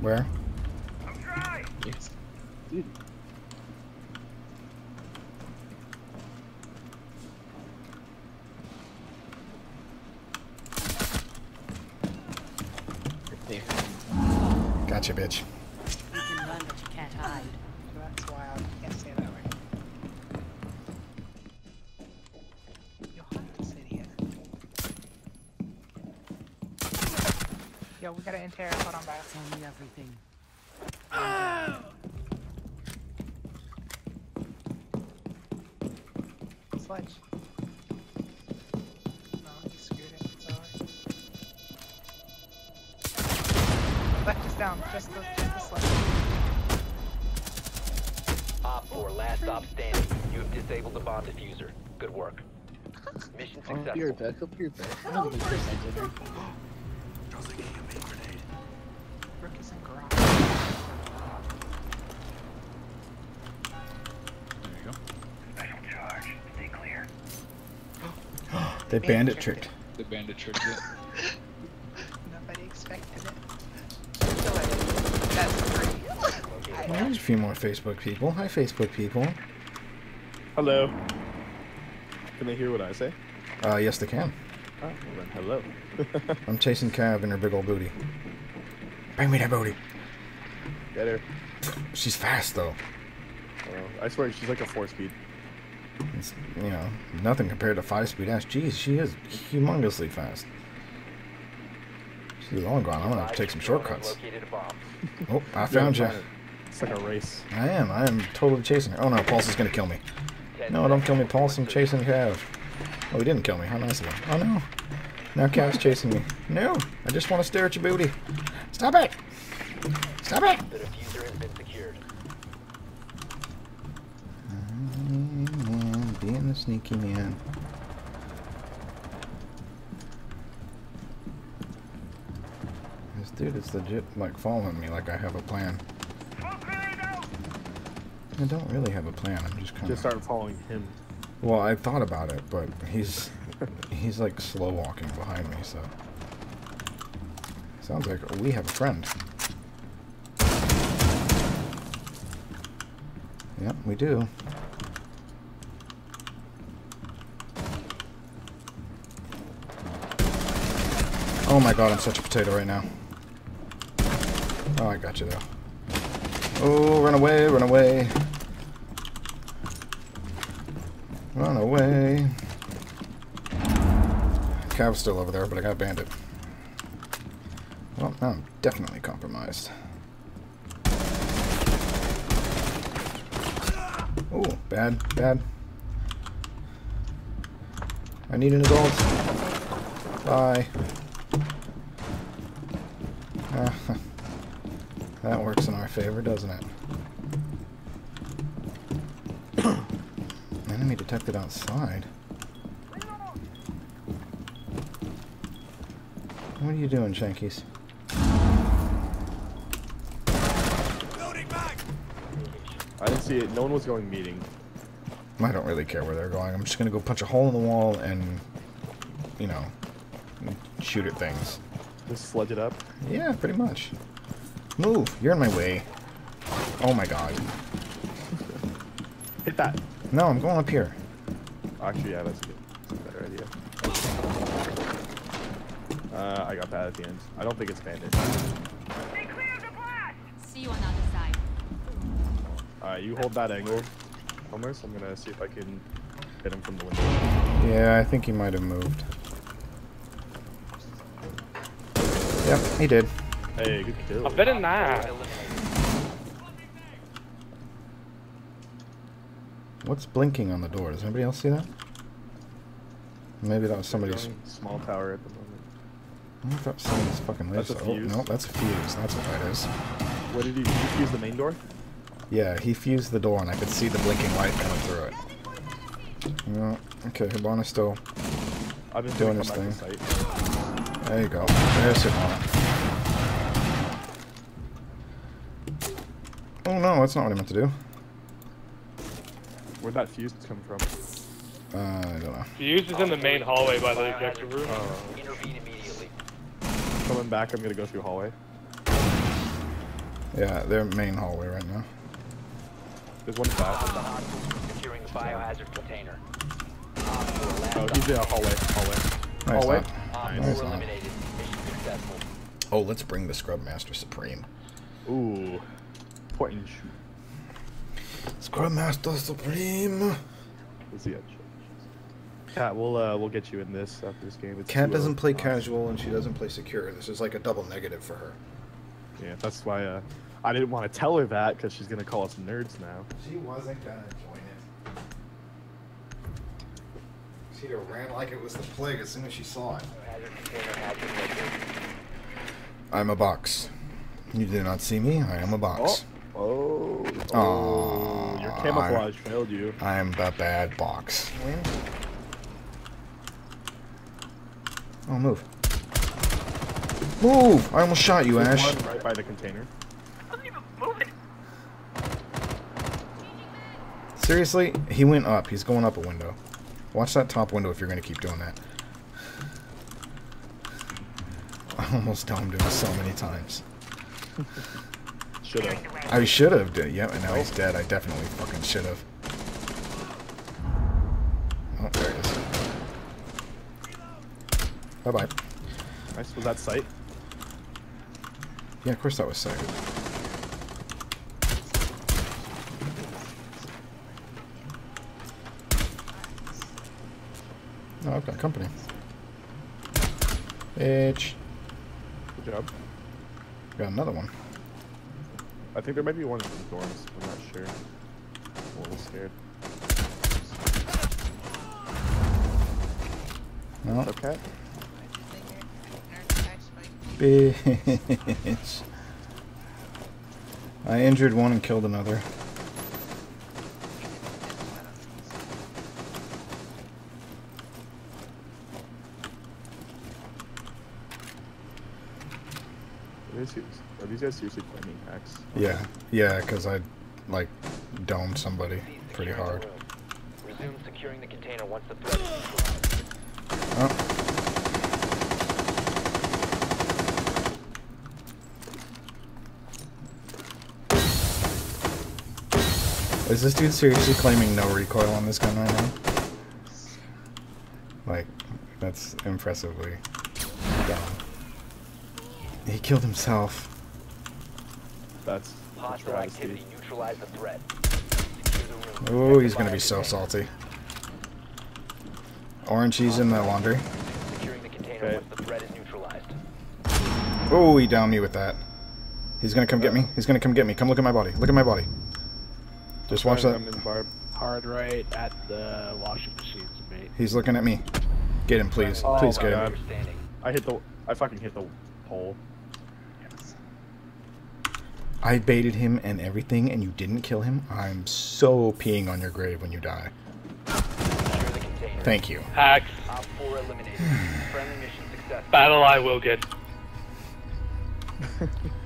Where? Yes. Dude. Gotcha, bitch. Yo, we gotta enter. Hold on, bye. Tell me everything. Sledge. No, he screwed it. It's alright. Left is down. Just the, just the sledge. Op 4, last stop standing. You have disabled the bomb defuser. Good work. Mission Oh, be right successful. back. I'll be right back. They bandit tricked. The bandit tricked it. Nobody expected it. So it is. That's three. Well, there's a few more Facebook people. Hi, Facebook people. Hello. Can they hear what I say? Uh, yes, they can. Oh, well then, hello. I'm chasing Cav in her big old booty. Bring me that booty. Get her. She's fast though. Oh, I swear she's like a four speed. It's, you know, nothing compared to five speed ass. Jeez, she is humongously fast. She's long gone. I'm gonna have to take some shortcuts. Located a bomb. Oh, I found you. It's like a race. I am. I am totally chasing her. Oh no, Pulse is gonna kill me. No, don't kill me. Pulse. I'm chasing Cav. Oh, he didn't kill me. How nice of him. Oh no. Now Cav's chasing me. No, I just want to stare at your booty. Stop it! Stop it! The defuser has been secured. Man, being a sneaky man. This dude is legit like following me like I have a plan. I don't really have a plan. I'm just kind of. Just of. start following him. Well, I thought about it, but he's he's like slow walking behind me, so. Sounds like we have a friend. Yep, we do. Oh my god, I'm such a potato right now. Oh, I got you though. Oh, run away, run away. Run away. Cav's still over there, but I got Bandit. Well, now I'm definitely compromised. Oh, bad, bad. I need an adult. Bye. That works in our favor, doesn't it? Enemy detected outside. What are you doing, Shankies? I didn't see it. No one was going meeting. I don't really care where they're going. I'm just gonna go punch a hole in the wall and, you know, shoot at things. Just sledge it up. Yeah, pretty much. Move! You're in my way. Oh my god. Hit that. No, I'm going up here. Actually, yeah, that's good. That's a better idea. Uh, I got that at the end. I don't think it's bandit. See you on the other side. Alright, you hold that angle, Homer, so I'm gonna see if I can hit him from the window. Yeah, I think he might have moved. Yep, he did. Hey, good kill. I bet in that. What's blinking on the door? Does anybody else see that? Maybe that was somebody's. Small tower at the moment. I thought that was somebody's fucking That's laser. a Oh, no, that's a Fuze. That's what that is. What did he, did he use the main door? Yeah, he fused the door and I could see the blinking light coming through it. No, okay, Hibana's still. I've been Doing doing his come to thing. Site. There you go. There's Hibana. Oh no, that's not what I meant to do. Where'd that Fuze come from? Uh, I don't know. Fuze is in the main hallway by the objective room. Uh, Intervene immediately. coming back, I'm gonna go through hallway. Yeah, they're main hallway right now. There's one The back. securing the biohazard container. Op Oh, op he's in a hallway. Hallway. Nice. Hallway. Op. Op Nice. Nice. eliminated. Mission. Oh, let's bring the Scrub Master Supreme. Ooh. Point and shoot. Scrub Master Supreme. Let's see. Cat, we'll uh, we'll get you in this after this game. It's Cat doesn't play casual and she doesn't play secure. This is like a double negative for her. Yeah, that's why uh, I didn't want to tell her that because she's gonna call us nerds now. She wasn't gonna join it. She'd ran like it was the plague as soon as she saw it. Biohazard container has been located. I'm a box. You did not see me. I am a box. Oh. Oh. Aw, Your camouflage failed you. I am a bad box. Oh, move. Move! I almost shot you, There's Ash. one right by the container. Seriously? He went up. He's going up a window. Watch that top window if you're going to keep doing that. I almost domed him so many times. Should have. I should have. Did. Yep, and now he's dead. I definitely fucking should have. Oh, there it is. Bye bye. Nice. Was that sight? Yeah, of course that was sick. Oh, I've got company. Bitch. Good job. Got another one. I think there might be one in the dorms. I'm not sure. I'm a little scared. No. Okay. Bitch. I injured one and killed another. Are these, guys seriously claiming hacks? Yeah, yeah, because I, like, domed somebody pretty hard. Resume securing the container once the threat is. Oh. Is this dude seriously claiming no recoil on this gun right now? Like, that's impressively dumb. He killed himself. That's a Hostile travesty. activity. Neutralize the threat. Secure the room. Oh, he's gonna be so salty. Orange cheese in the laundry. Securing the container Okay. once the threat is neutralized. Oh, he downed me with that. He's gonna come get me. He's gonna come get me. Come look at my body. Look at my body. Just watch that. I'm in barb. Hard right at the washing machines, mate. He's looking at me. Get him, please. Oh please get him. I hit the. I fucking hit the pole. I baited him and everything, and you didn't kill him. I'm so peeing on your grave when you die. Secure the container. Thank you. Hacks. Op 4 eliminated. Friendly mission successful. Battle I will get.